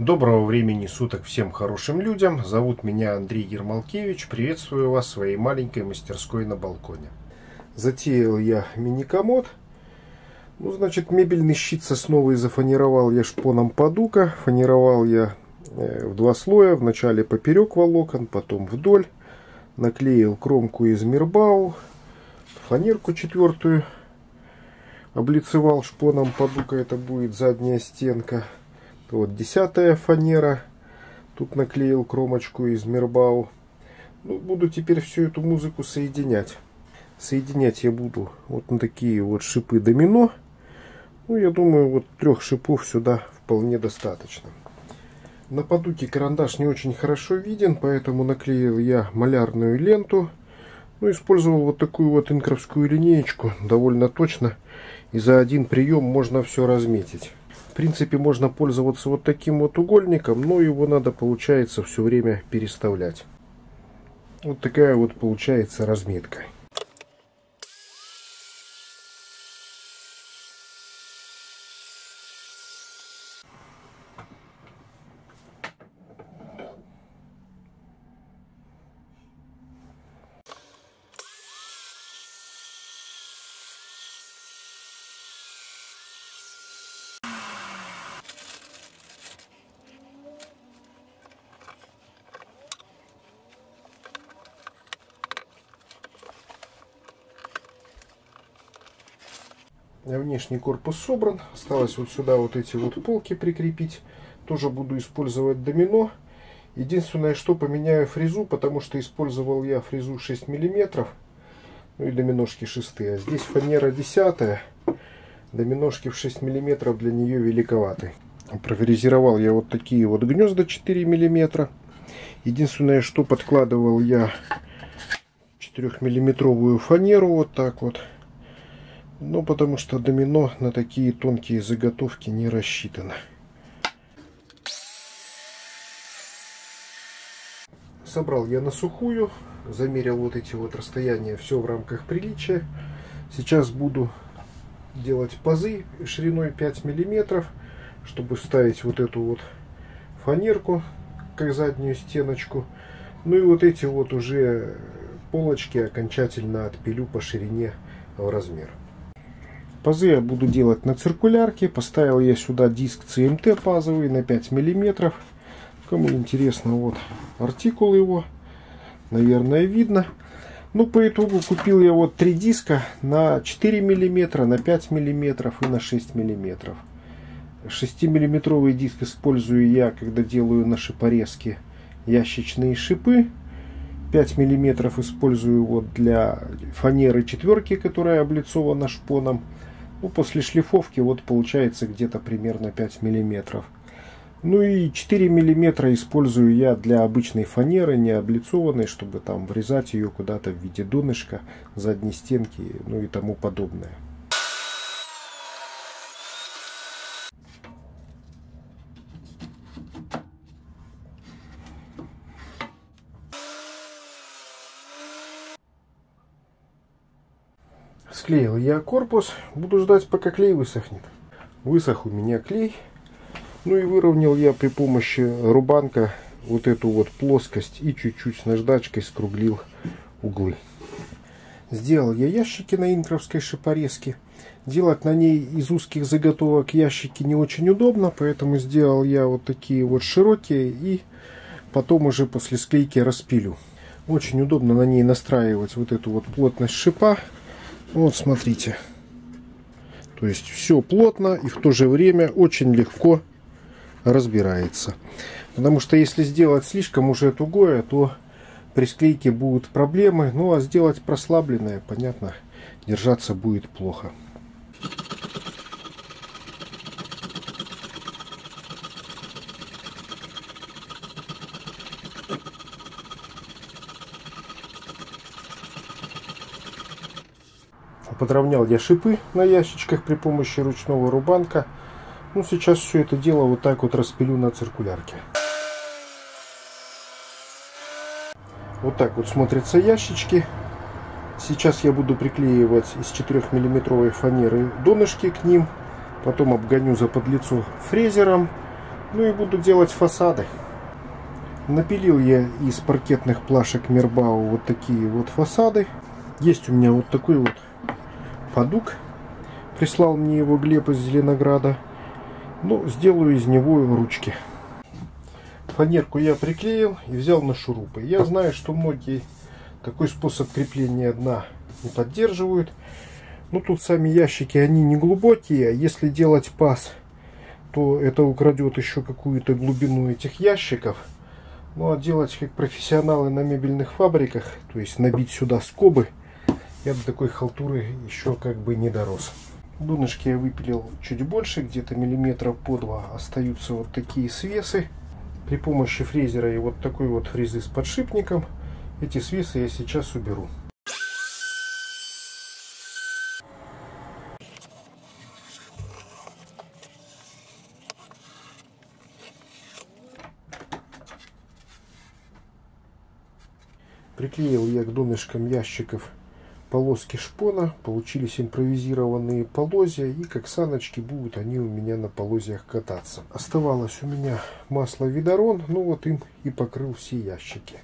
Доброго времени суток всем хорошим людям. Зовут меня Андрей Ермолкевич. Приветствую вас в своей маленькой мастерской на балконе. Затеял я мини-комод. Ну, значит, мебельный щит сосновый зафанировал я шпоном подука. Фанировал я э, в два слоя. Вначале поперек волокон, потом вдоль. Наклеил кромку из Мирбау. Фанерку четвертую облицевал шпоном подука. Это будет задняя стенка. Вот десятая фанера. Тут наклеил кромочку из Мирбау. Ну, буду теперь всю эту музыку соединять. Соединять я буду вот на такие вот шипы домино. Ну, я думаю, вот трех шипов сюда вполне достаточно. На подуке карандаш не очень хорошо виден, поэтому наклеил я малярную ленту. Ну, использовал вот такую вот инкровскую линеечку, довольно точно. И за один прием можно все разметить. В принципе, можно пользоваться вот таким вот угольником, но его надо, получается, все время переставлять. Вот такая вот получается разметка. Внешний корпус собран. Осталось вот сюда вот эти вот полки прикрепить. Тоже буду использовать домино. Единственное, что поменяю фрезу, потому что использовал я фрезу 6 миллиметров. Ну и доминошки шестые. А здесь фанера 10. Доминошки в 6 миллиметров для нее великоваты. Профрезеровал я вот такие вот гнезда 4 миллиметра. Единственное, что подкладывал я 4 миллиметровую фанеру вот так вот. Ну, потому что домино на такие тонкие заготовки не рассчитано. Собрал я на сухую, замерил вот эти вот расстояния, все в рамках приличия. Сейчас буду делать пазы шириной 5 миллиметров, чтобы вставить вот эту вот фанерку, как заднюю стеночку. Ну и вот эти вот уже полочки окончательно отпилю по ширине в размер. Пазы я буду делать на циркулярке. Поставил я сюда диск CMT пазовый на 5 миллиметров. Кому интересно, вот артикул его. Наверное, видно. Ну, по итогу купил я вот три диска на 4 миллиметра, на 5 миллиметров и на 6 миллиметров. 6 миллиметровый диск использую я, когда делаю на шипорезке ящичные шипы. 5 миллиметров использую вот для фанеры четверки, которая облицована шпоном. Ну, после шлифовки вот получается где-то примерно 5 миллиметров. Ну и 4 миллиметра использую я для обычной фанеры, не облицованной, чтобы там врезать ее куда-то в виде донышка, задней стенки, ну и тому подобное. Склеил я корпус. Буду ждать, пока клей высохнет. Высох у меня клей. Ну и выровнял я при помощи рубанка вот эту вот плоскость и чуть-чуть наждачкой скруглил углы. Сделал я ящики на инкровской шипорезке. Делать на ней из узких заготовок ящики не очень удобно, поэтому сделал я вот такие вот широкие и потом уже после склейки распилю. Очень удобно на ней настраивать вот эту вот плотность шипа. Вот смотрите. То есть все плотно и в то же время очень легко разбирается. Потому что если сделать слишком уже тугое, то при склейке будут проблемы. Ну а сделать прослабленное, понятно, держаться будет плохо. Подровнял я шипы на ящичках при помощи ручного рубанка. Ну, сейчас все это дело вот так вот распилю на циркулярке. Вот так вот смотрятся ящички. Сейчас я буду приклеивать из 4 миллиметровой фанеры донышки к ним. Потом обгоню за подлицо фрезером. Ну и буду делать фасады. Напилил я из паркетных плашек Мербау вот такие вот фасады. Есть у меня вот такой вот подук. Прислал мне его Глеб из Зеленограда. Ну, сделаю из него ручки. Фанерку я приклеил и взял на шурупы. Я знаю, что многие такой способ крепления дна не поддерживают. Ну, тут сами ящики, они не глубокие. А если делать паз, то это украдет еще какую-то глубину этих ящиков. Ну, а делать как профессионалы на мебельных фабриках, то есть набить сюда скобы, я до такой халтуры еще как бы не дорос. Донышки я выпилил чуть больше, где-то миллиметров по два. Остаются вот такие свесы. При помощи фрезера и вот такой вот фрезы с подшипником эти свесы я сейчас уберу. Приклеил я к донышкам ящиков полоски шпона. Получились импровизированные полозья. И как саночки будут они у меня на полозьях кататься. Оставалось у меня масло Видорон. Ну вот им и покрыл все ящики.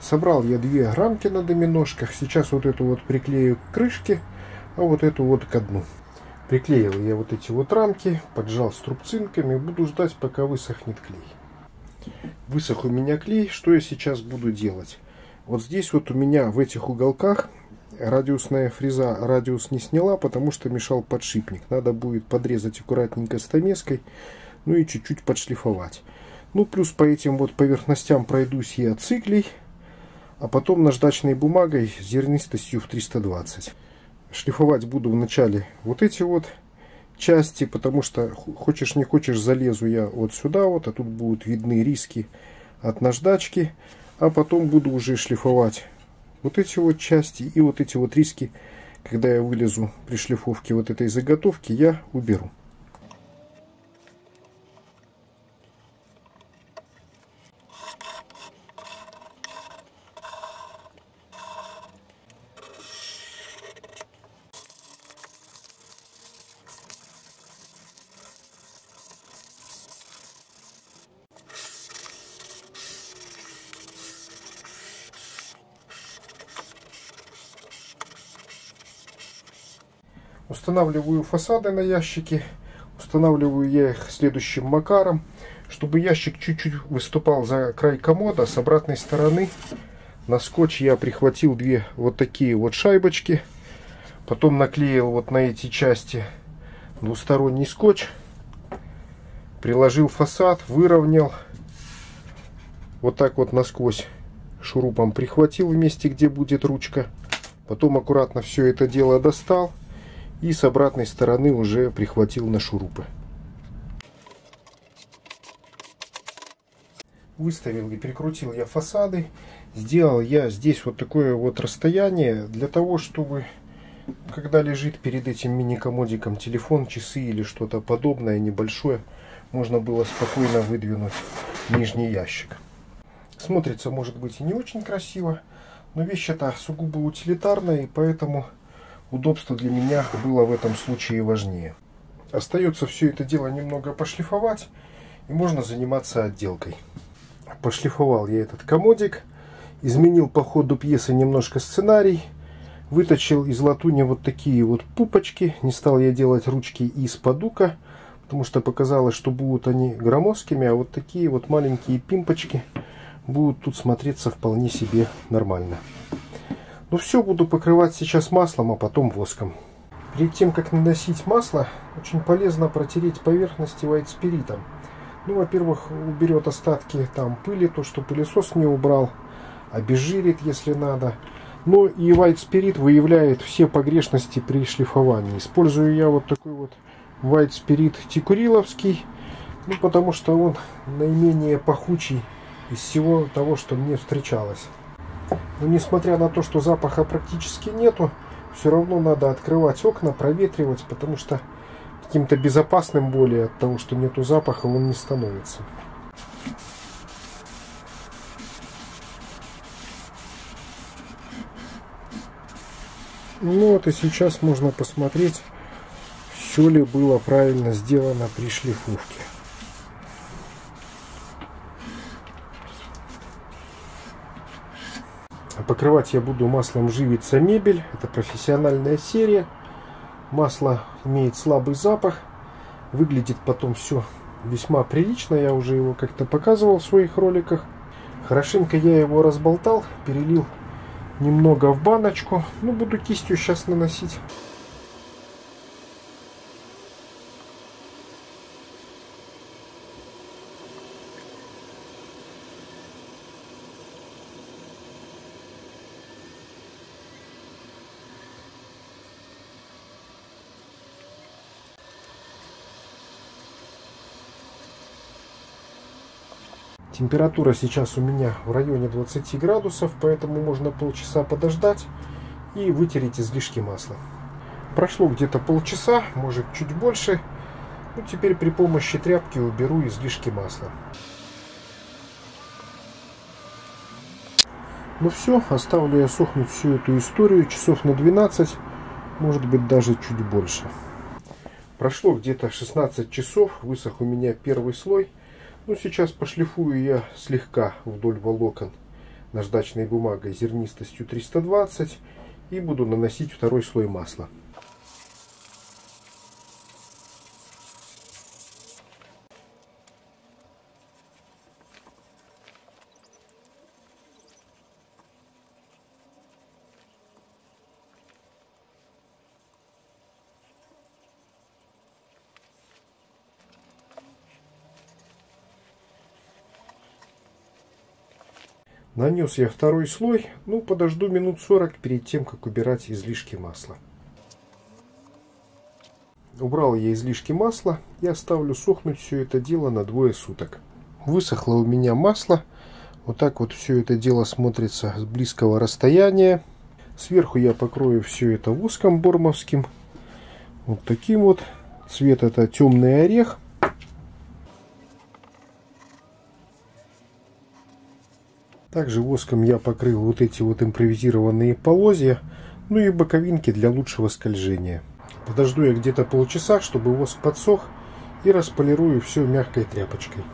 Собрал я две рамки на доминошках. Сейчас вот эту вот приклею к крышке, а вот эту вот к дну. Приклеил я вот эти вот рамки, поджал струбцинками. Буду ждать, пока высохнет клей. Высох у меня клей. Что я сейчас буду делать? Вот здесь вот у меня в этих уголках радиусная фреза радиус не сняла, потому что мешал подшипник. Надо будет подрезать аккуратненько стамеской, ну и чуть-чуть подшлифовать. Ну, плюс по этим вот поверхностям пройдусь я циклей, а потом наждачной бумагой с зернистостью в 320. Шлифовать буду вначале вот эти вот части, потому что хочешь не хочешь залезу я вот сюда вот, а тут будут видны риски от наждачки а потом буду уже шлифовать вот эти вот части и вот эти вот риски, когда я вылезу при шлифовке вот этой заготовки, я уберу. Устанавливаю фасады на ящики. Устанавливаю я их следующим макаром. Чтобы ящик чуть-чуть выступал за край комода, с обратной стороны на скотч я прихватил две вот такие вот шайбочки. Потом наклеил вот на эти части двусторонний скотч. Приложил фасад, выровнял. Вот так вот насквозь шурупом прихватил в месте, где будет ручка. Потом аккуратно все это дело достал и с обратной стороны уже прихватил на шурупы. Выставил и прикрутил я фасады. Сделал я здесь вот такое вот расстояние для того, чтобы когда лежит перед этим мини-комодиком телефон, часы или что-то подобное небольшое, можно было спокойно выдвинуть нижний ящик. Смотрится, может быть, и не очень красиво, но вещь эта сугубо утилитарная, и поэтому удобство для меня было в этом случае важнее. Остается все это дело немного пошлифовать, и можно заниматься отделкой. Пошлифовал я этот комодик, изменил по ходу пьесы немножко сценарий, выточил из латуни вот такие вот пупочки. Не стал я делать ручки из подука, потому что показалось, что будут они громоздкими, а вот такие вот маленькие пимпочки будут тут смотреться вполне себе нормально. Ну все, буду покрывать сейчас маслом, а потом воском. Перед тем, как наносить масло, очень полезно протереть поверхности вайтспиритом. Ну, во-первых, уберет остатки там пыли, то, что пылесос не убрал, обезжирит, если надо. Но и White Spirit выявляет все погрешности при шлифовании. Использую я вот такой вот White Spirit тикуриловский, ну, потому что он наименее пахучий из всего того, что мне встречалось. Но несмотря на то, что запаха практически нету, все равно надо открывать окна, проветривать, потому что каким-то безопасным более от того, что нету запаха, он не становится. Ну вот и сейчас можно посмотреть, все ли было правильно сделано при шлифовке. Покрывать я буду маслом живица мебель. Это профессиональная серия. Масло имеет слабый запах. Выглядит потом все весьма прилично. Я уже его как-то показывал в своих роликах. Хорошенько я его разболтал, перелил немного в баночку. Ну, буду кистью сейчас наносить. Температура сейчас у меня в районе 20 градусов, поэтому можно полчаса подождать и вытереть излишки масла. Прошло где-то полчаса, может чуть больше. Ну, теперь при помощи тряпки уберу излишки масла. Ну все, оставлю я сохнуть всю эту историю часов на 12, может быть даже чуть больше. Прошло где-то 16 часов, высох у меня первый слой. Ну, сейчас пошлифую я слегка вдоль волокон наждачной бумагой зернистостью 320 и буду наносить второй слой масла. Нанес я второй слой, ну подожду минут 40 перед тем, как убирать излишки масла. Убрал я излишки масла и оставлю сохнуть все это дело на двое суток. Высохло у меня масло. Вот так вот все это дело смотрится с близкого расстояния. Сверху я покрою все это воском бормовским. Вот таким вот. Цвет это темный орех. Также воском я покрыл вот эти вот импровизированные полозья, ну и боковинки для лучшего скольжения. Подожду я где-то полчаса, чтобы воск подсох, и располирую все мягкой тряпочкой.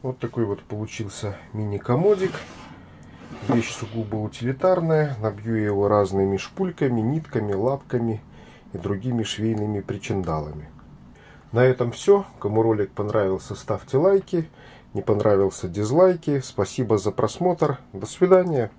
Вот такой вот получился мини-комодик. Вещь сугубо утилитарная. Набью я его разными шпульками, нитками, лапками и другими швейными причиндалами. На этом все. Кому ролик понравился, ставьте лайки. Не понравился, дизлайки. Спасибо за просмотр. До свидания.